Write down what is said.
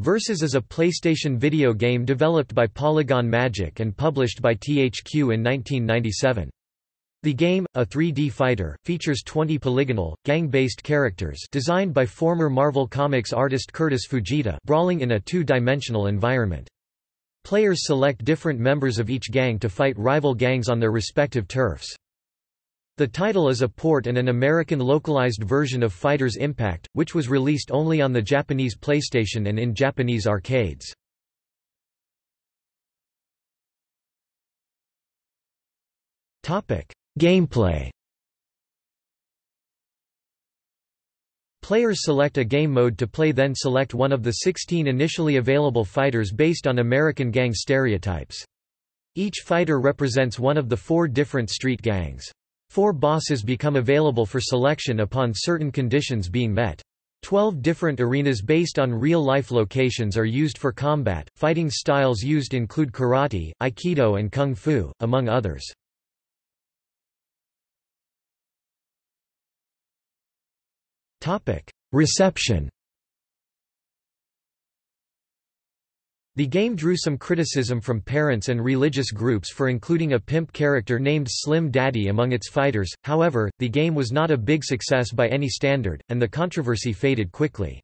Versus is a PlayStation video game developed by Polygon Magic and published by THQ in 1997. The game, a 3D fighter, features 20 polygonal, gang-based characters designed by former Marvel Comics artist Kurtis Fujita brawling in a two-dimensional environment. Players select different members of each gang to fight rival gangs on their respective turfs. The title is a port and an American localized version of Fighters Impact, which was released only on the Japanese PlayStation and in Japanese arcades. Gameplay Players select a game mode to play then select one of the 16 initially available fighters based on American gang stereotypes. Each fighter represents one of the four different street gangs. Four bosses become available for selection upon certain conditions being met. Twelve different arenas based on real-life locations are used for combat. Fighting styles used include karate, aikido and kung fu, among others. Reception The game drew some criticism from parents and religious groups for including a pimp character named Slim Daddy among its fighters, however, the game was not a big success by any standard, and the controversy faded quickly.